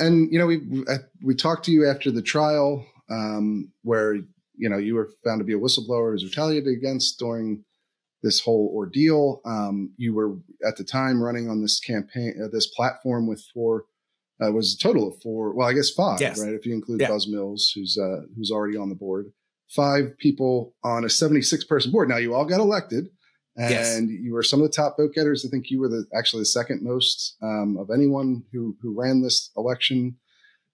and you know, we we talked to you after the trial, um, where you know you were found to be a whistleblower, was retaliated against during this whole ordeal. Um, you were at the time running on this campaign, uh, this platform with four. Uh, was a total of four. Well, I guess five, yes. right? If you include yeah. Buzz Mills, who's uh, who's already on the board, five people on a 76 person board. Now you all got elected, and yes. you were some of the top vote getters. I think you were the actually the second most um, of anyone who who ran this election.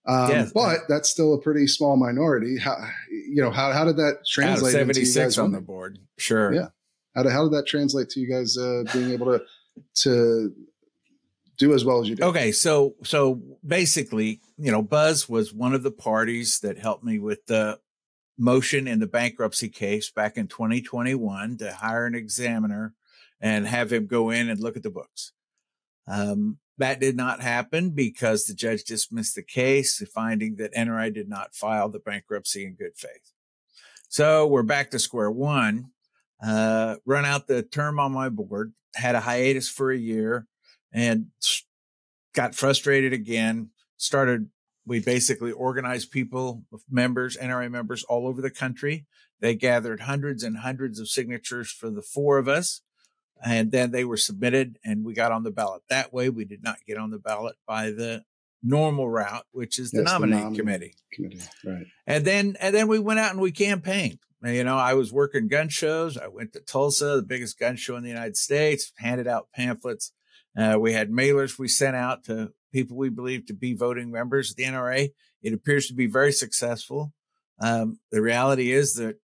Um, yes. But that's still a pretty small minority. How you know how how did that translate? Seventy six on the board. Sure. Yeah. How did how did that translate to you guys uh, being able to to do as well as you did? Okay, so so basically, you know, Buzz was one of the parties that helped me with the motion in the bankruptcy case back in 2021 to hire an examiner and have him go in and look at the books. Um, that did not happen because the judge dismissed the case, finding that NRA did not file the bankruptcy in good faith. So we're back to square one. Uh, run out the term on my board, had a hiatus for a year, and got frustrated again. Started we basically organized people, members, NRA members all over the country. They gathered hundreds and hundreds of signatures for the four of us. And then they were submitted and we got on the ballot. That way we did not get on the ballot by the normal route, which is the yes, nominating the committee. committee. Right. And then, and then we went out and we campaigned. You know, I was working gun shows. I went to Tulsa, the biggest gun show in the United States, handed out pamphlets. Uh, we had mailers we sent out to people we believe to be voting members of the NRA. It appears to be very successful. Um, the reality is that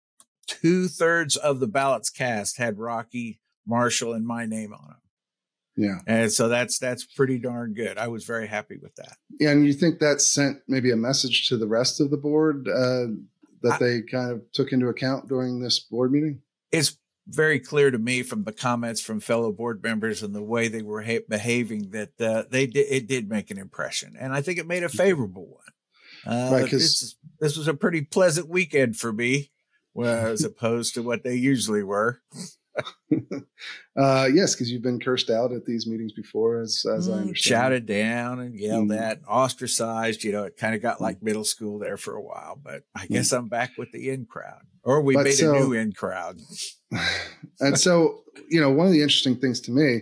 two thirds of the ballots cast had Rocky Marshall and my name on them. Yeah. And so that's that's pretty darn good. I was very happy with that. Yeah, and you think that sent maybe a message to the rest of the board uh, that I, they kind of took into account during this board meeting? It's very clear to me from the comments from fellow board members and the way they were ha- behaving that uh, they did, it did make an impression, and I think it made a mm-hmm. favorable one. Uh, right, this, this was a pretty pleasant weekend for me, as opposed to what they usually were. uh, yes, because you've been cursed out at these meetings before, as, as mm, I understand. Shouted down and yelled mm. at, ostracized. You know, it kind of got like middle school there for a while, but I mm. guess I'm back with the in crowd, or we but made so, a new in crowd. and so, you know, one of the interesting things to me,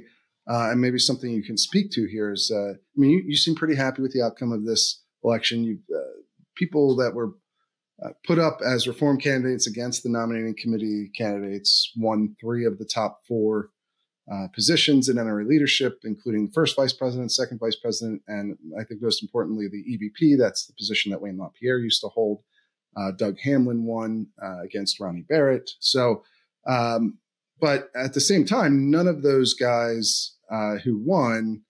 uh, and maybe something you can speak to here is, uh, I mean, you, you, seem pretty happy with the outcome of this election. You uh, people that were uh, put up as reform candidates against the nominating committee candidates won three of the top four uh, positions in NRA leadership, including the first vice president, second vice president, and I think most importantly, the EVP. That's the position that Wayne LaPierre used to hold. Uh, Doug Hamlin won uh, against Ronnie Barrett. So, um, but at the same time, none of those guys uh, who won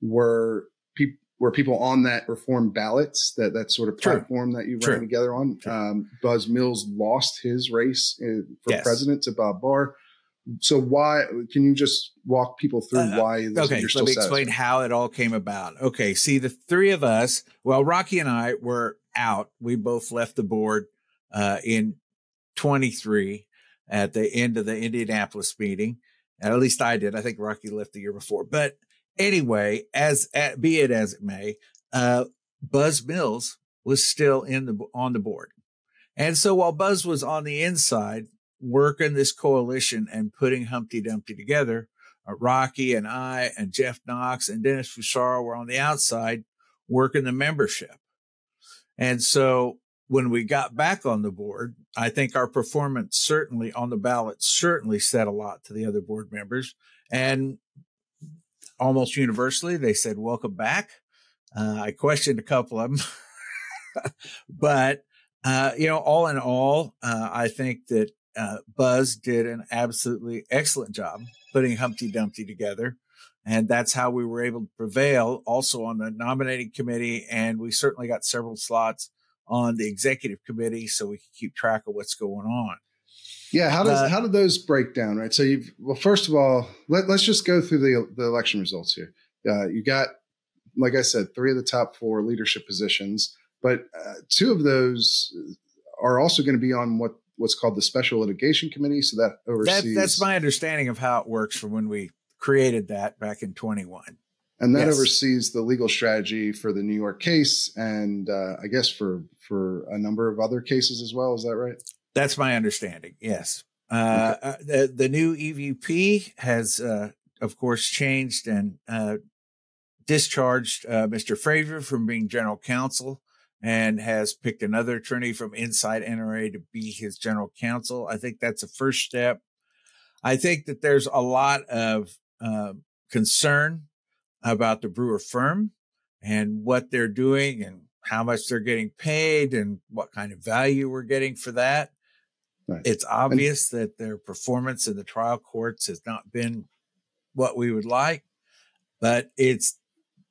were were people on that reform ballots that that sort of platform True. that you ran together on. Um, Buzz Mills lost his race uh, for yes. president to Bob Barr. So why can you just walk people through uh, why? This, okay, let me explain how it all came about. Okay, see the three of us. Well, Rocky and I were out. We both left the board uh, in 23 at the end of the Indianapolis meeting. At least I did. I think Rocky left the year before, but anyway, as be it as it may, uh, Buzz Mills was still in the on the board, and so while Buzz was on the inside working this coalition and putting Humpty Dumpty together, uh, Rocky and I and Jeff Knox and Dennis Fusaro were on the outside working the membership, and so when we got back on the board, I think our performance certainly on the ballot certainly said a lot to the other board members. And almost universally, they said, welcome back. Uh, I questioned a couple of them, but, uh, you know, all in all, uh, I think that, uh, Buzz did an absolutely excellent job putting Humpty Dumpty together. And that's how we were able to prevail also on the nominating committee. And we certainly got several slots on the executive committee so we can keep track of what's going on. Yeah, how does uh, how did those break down? Right. So you've well, first of all, let, us just go through the the election results here. Uh, you got, like I said, three of the top four leadership positions, but uh, two of those are also going to be on what what's called the Special Litigation Committee. So that oversees. That, that's my understanding of how it works from when we created that back in 21. and that Yes. oversees the legal strategy for the New York case, and uh, I guess for for a number of other cases as well. Is that right? That's my understanding. Yes. Uh, uh, the, the new EVP has, uh, of course, changed and uh, discharged uh, Mr. Frazer from being general counsel and has picked another attorney from inside NRA to be his general counsel. I think that's a first step. I think that there's a lot of uh, concern about the Brewer firm and what they're doing and how much they're getting paid and what kind of value we're getting for that. Right. It's obvious that their performance in the trial courts has not been what we would like, but it's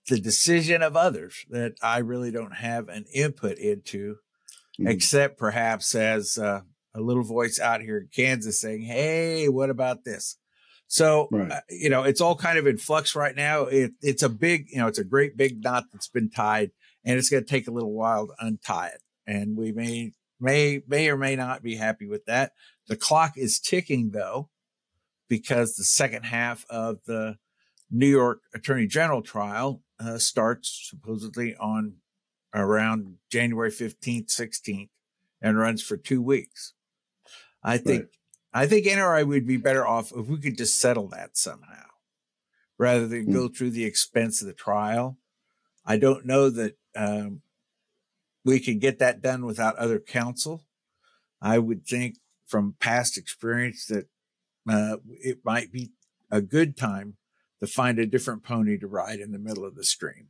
the decision of others that I really don't have an input into, Mhm. except perhaps as uh, a little voice out here in Kansas saying, Hey, what about this? So, Right. uh, you know, it's all kind of in flux right now. It, it's a big, you know, it's a great big knot that's been tied and it's going to take a little while to untie it. And we may, may, may or may not be happy with that. The clock is ticking though, because the second half of the New York Attorney General trial uh, starts supposedly on around January 15th, 16th and runs for two weeks. I think, Right. I think NRA would be better off if we could just settle that somehow rather than Hmm. go through the expense of the trial. I don't know that um, we could get that done without other counsel. I would think from past experience that uh, it might be a good time to find a different pony to ride in the middle of the stream.